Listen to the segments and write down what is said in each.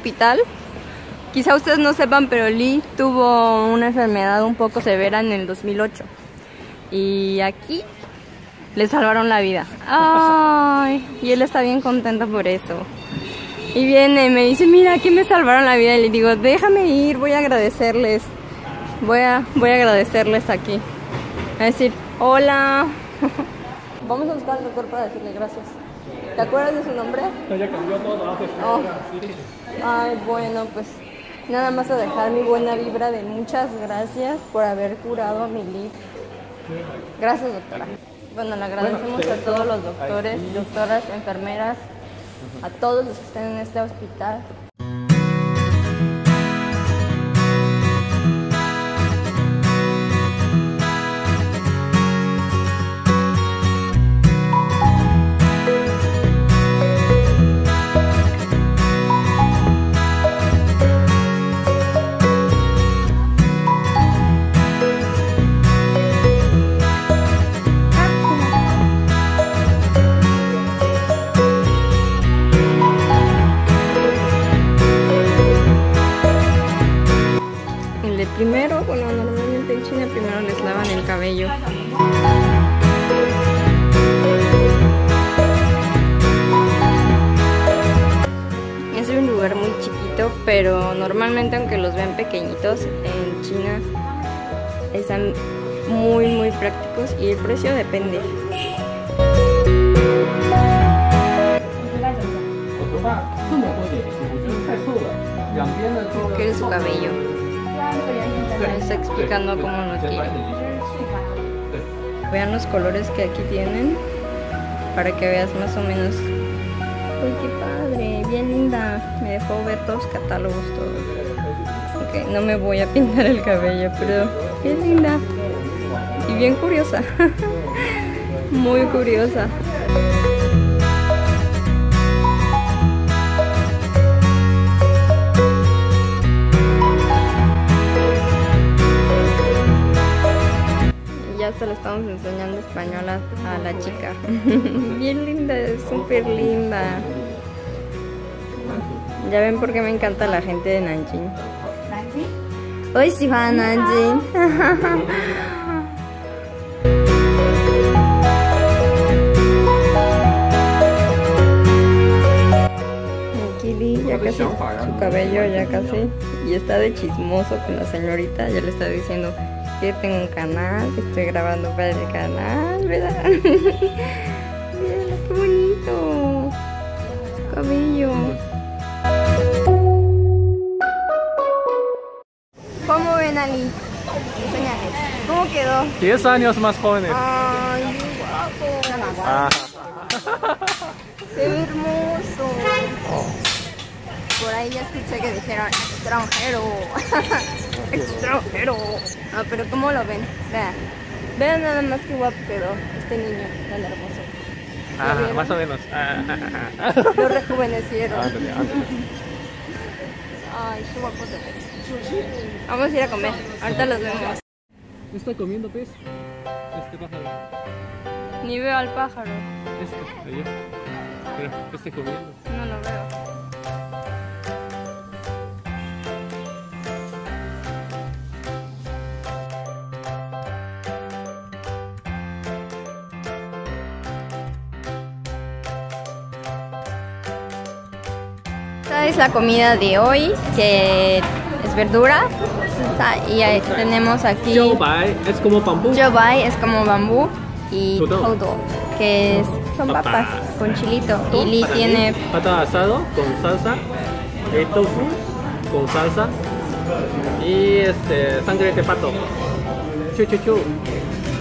hospital. Quizá ustedes no sepan, pero Lee tuvo una enfermedad un poco severa en el 2008. Y aquí le salvaron la vida. Ay, y él está bien contento por eso. Y viene me dice, mira, aquí me salvaron la vida. Y le digo, déjame ir, voy a agradecerles. Voy a, voy a agradecerles aquí. A decir, hola. Vamos a buscar al doctor para decirle gracias. ¿Te acuerdas de su nombre? Ya cambió todo hace Oh. Ay, bueno, pues nada más a dejar mi buena vibra de muchas gracias por haber curado a mi Liv. Gracias, doctora. Bueno, le agradecemos a todos los doctores, doctoras, enfermeras, a todos los que están en este hospital. Es un lugar muy chiquito, pero normalmente aunque los vean pequeñitos, en China están muy muy prácticos y el precio depende. Quiere su cabello. Me está explicando cómo lo quiere. Vean los colores que aquí tienen para que veas más o menos. Uy, qué padre, bien linda. Me dejó ver todos catálogos, todos. Ok, no me voy a pintar el cabello, pero bien linda. Y bien curiosa. Muy curiosa. Ya se lo estamos enseñando español a, a la chica. Bien linda, es súper linda. Ya ven por qué me encanta la gente de Nanjing. Hoy sí va a Nanjing. Ya casi, su cabello ya casi, y está de chismoso con la señorita, ya le está diciendo que tengo un canal, que estoy grabando para el canal, ¿verdad? Mira, qué bonito, cabello. ¿Cómo ven, Ali? ¿Cómo quedó? 10 años más jóvenes. Ay, qué guapo. Ah. Se ve hermoso. Por ahí ya escuché que dijeron extranjero. extranjero. Ah, pero ¿cómo lo ven? Vean. Vean nada más qué guapo quedó este niño tan hermoso. Ah, más o menos. Ah, Lo rejuvenecieron. Ay, qué guapo te ves. Vamos a ir a comer. Ahorita los vemos. Estoy comiendo pez. Este pájaro. Ni veo al pájaro. Este, allá. Mira, este comiendo. No lo veo. Esta es la comida de hoy, que es verdura. Y ahí tenemos aquí Bai es como bambú. Jobai, es como bambú. Y Todo. que es, son Papas. con chilito. Y Lee Para tiene Pata asado con salsa. eh, tofu con salsa. Y este, sangre de pato. Chu, chu, chu.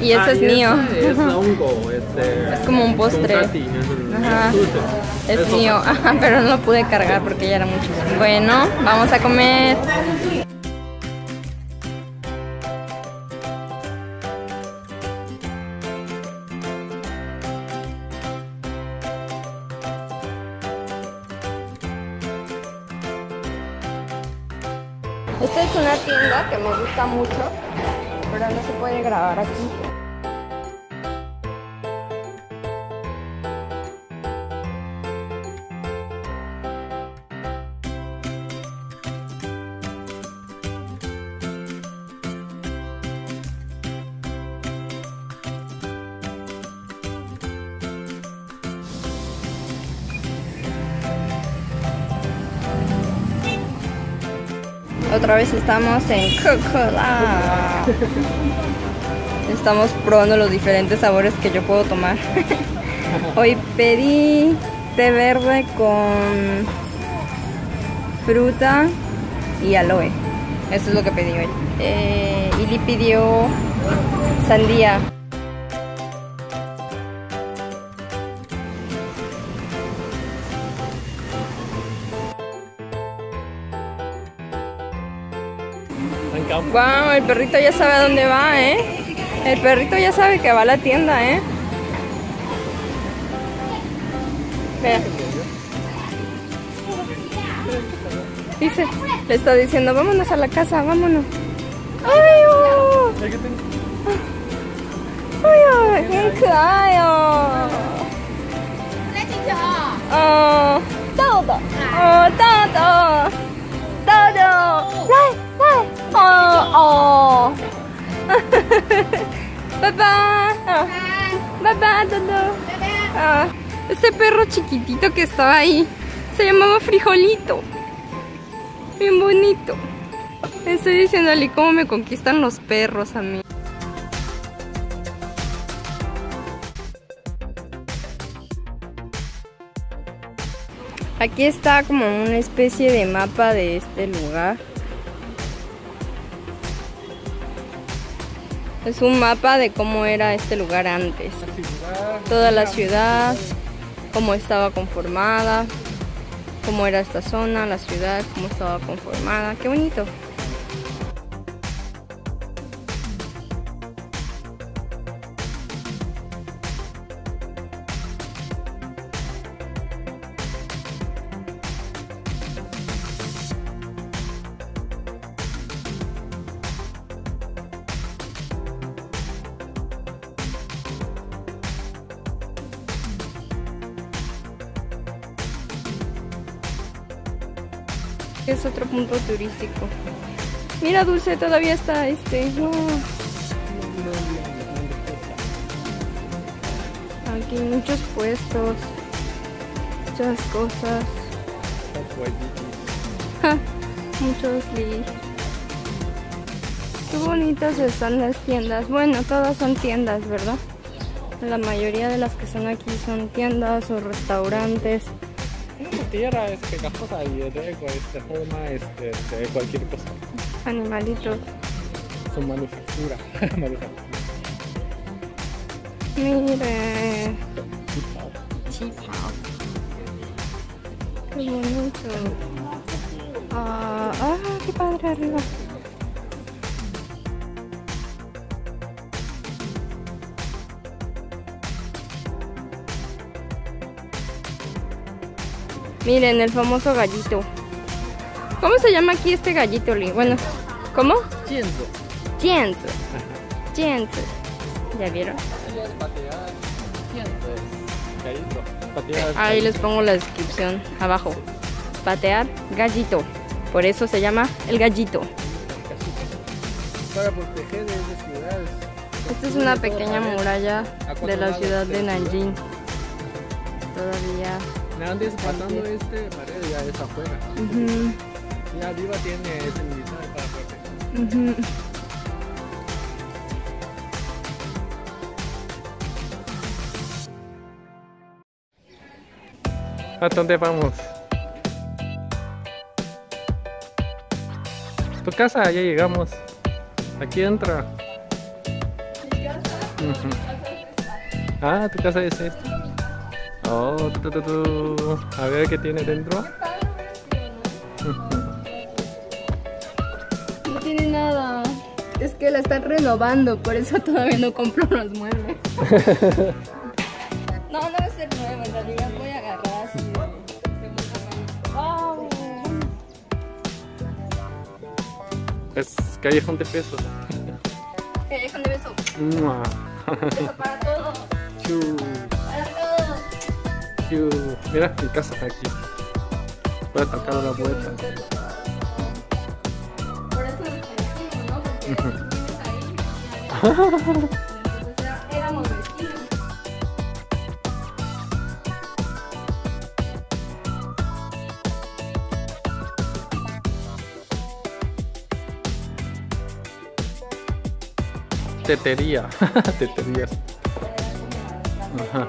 Y eso Ah, es y mío. ese Es hongo, este, Es como un postre. tati, Ajá. Es mío, Ajá, pero no lo pude cargar porque ya era mucho. Bueno, vamos a comer. Esta es una tienda que me gusta mucho, pero no se puede grabar aquí. Otra vez estamos en Coca-Cola. Estamos probando los diferentes sabores que yo puedo tomar. Hoy pedí té verde con fruta y aloe. Eso es lo que pedí hoy. Eh, Ili pidió sandía. Wow, el perrito ya sabe a dónde va, ¿eh? El perrito ya sabe que va a la tienda, ¿eh? Vea. Dice, le está diciendo, vámonos a la casa, vámonos. ¡Ay, oh! ¡Ay, oh! ¡Qué ¡Bye, bye! ¡Bye, bye, todo! Este perro chiquitito que estaba ahí se llamaba Frijolito. Bien bonito. Estoy diciéndole cómo me conquistan los perros a mí. Aquí está como una especie de mapa de este lugar. Es un mapa de cómo era este lugar antes. Toda la ciudad, cómo estaba conformada, cómo era esta zona, la ciudad, cómo estaba conformada. Qué bonito. Es otro punto turístico. Mira, Dulce, todavía está este. wow. Aquí muchos puestos, muchas cosas, muchos li. Qué bonitas están las tiendas. Bueno, todas son tiendas, ¿verdad? La mayoría de las que son aquí son tiendas o restaurantes. Tierra es pegajosa y luego este, forma este, este, cualquier cosa. Animalitos. Son manufactura. manufactura. Mire. Chipao. Qué bonito. Ah, ah, qué padre arriba. Miren, el famoso gallito. ¿Cómo se llama aquí este gallito, Lee? Bueno, ¿cómo? Cienzo. Jienzo. Jienzo. ¿Ya vieron? Ahí les pongo la descripción abajo. Patear gallito. Por eso se llama el gallito. Para proteger de esas ciudades. Esta es una pequeña muralla de la ciudad de Nanjing. Todavía. Nada, antes pasando este pared ya es afuera. Ujú, Y arriba tiene ese militar para proteger. ¿A dónde vamos? Tu casa, ya llegamos. Aquí entra. Ujú. Ah, tu casa es esta. Oh, tu, tu, tu. A ver qué tiene dentro. No tiene nada. Es que la están renovando, por eso todavía no compro los muebles. No, no va a ser nuevo, en realidad voy a agarrar así. Es callejón de pesos. Callejón de beso. Beso para todos. Chu, Para todos. Mira, mi casa está aquí. Voy a atacar una puerta. Por eso ¿no? Porque ahí. Tetería, teterías. Ajá.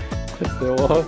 对我